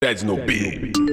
That's no B.